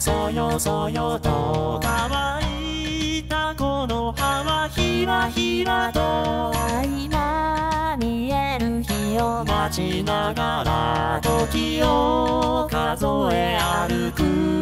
そよそよと乾いたこの葉はひらひらと今見える日を待ちながら時を数え歩く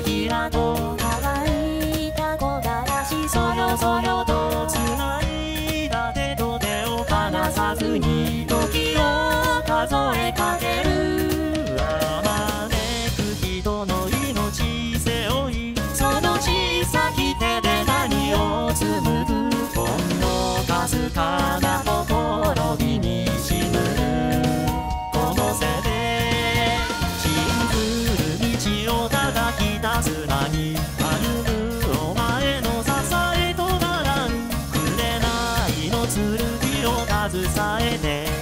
ひらと乾いた木らしそよそよと繋いだ手と手を離さずに時を数えたさえね。